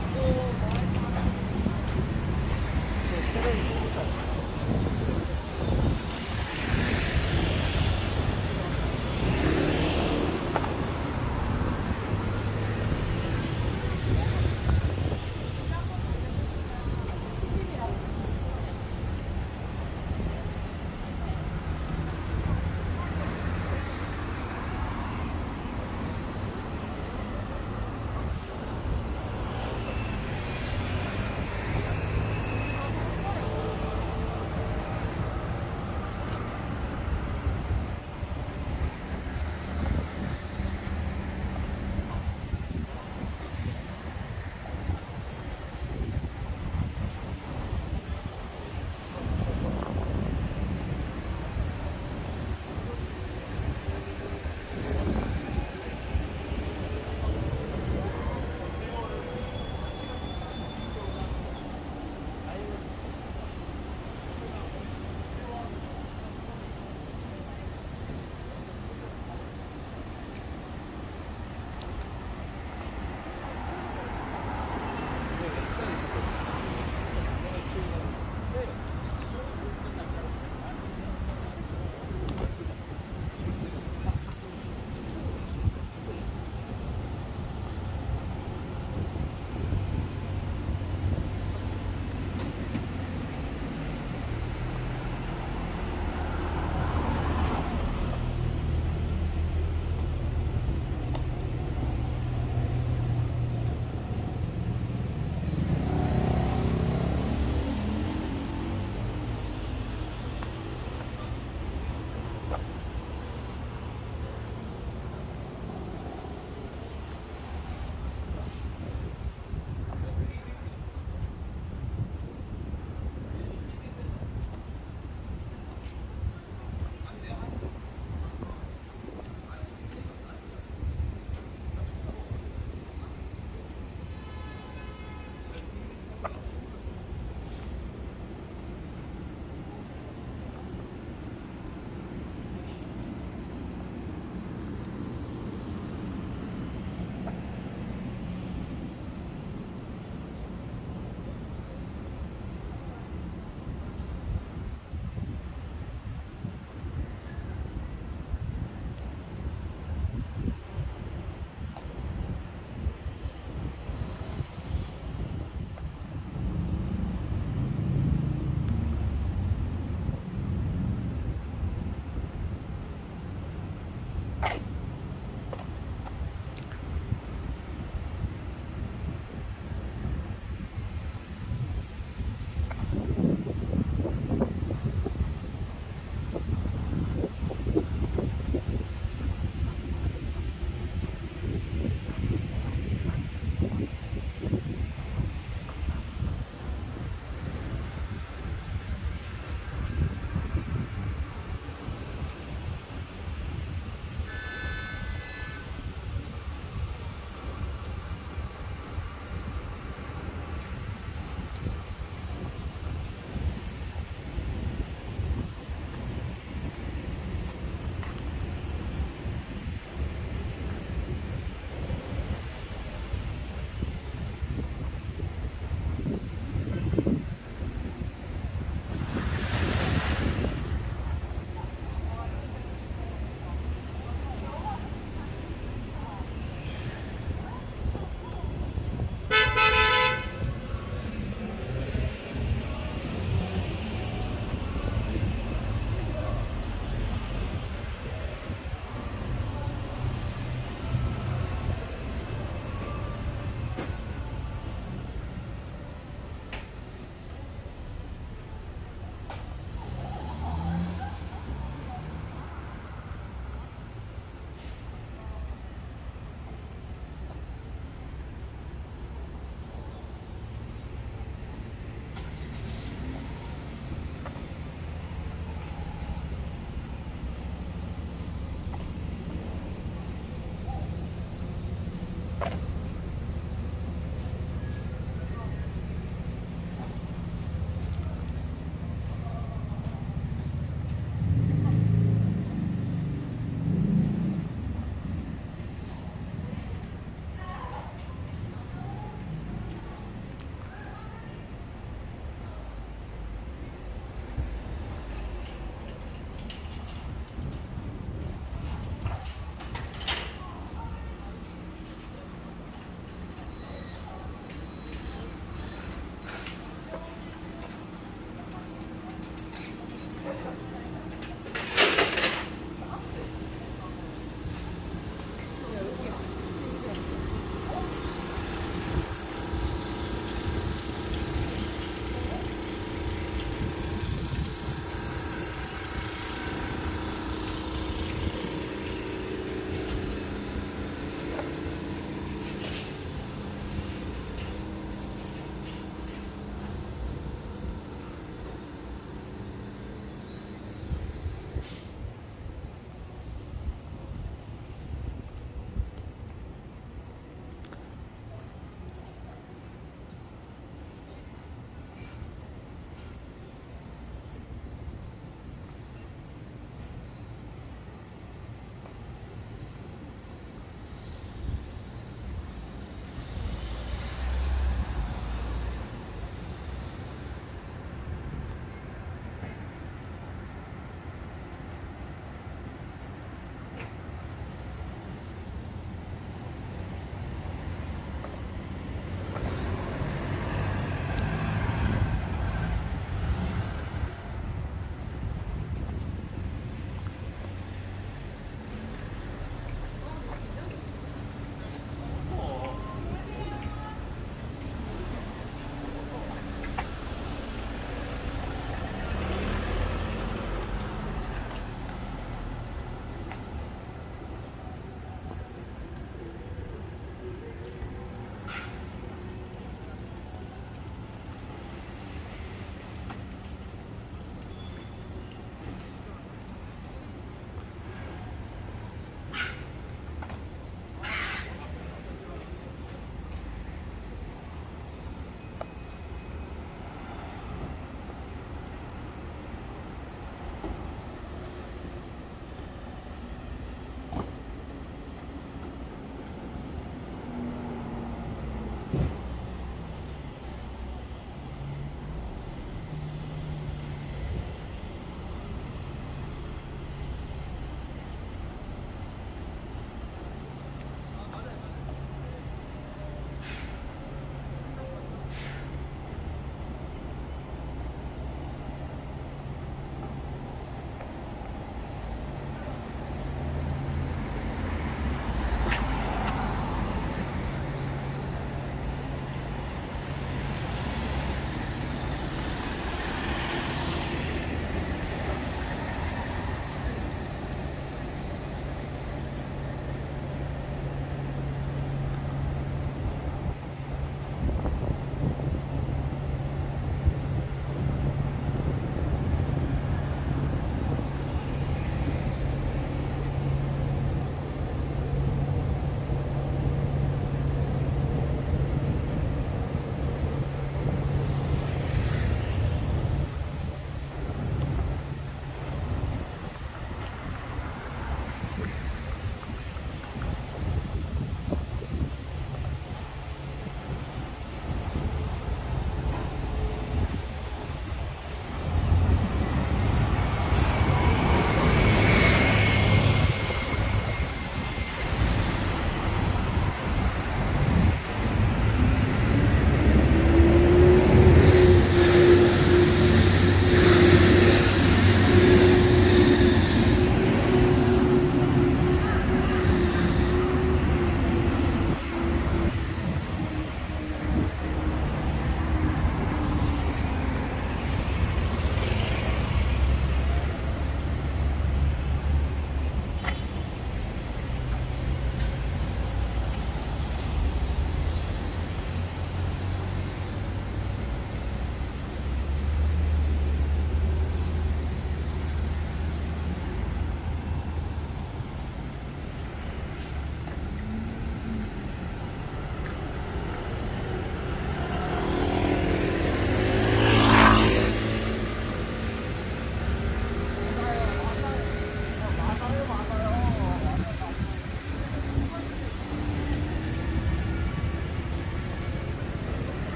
school.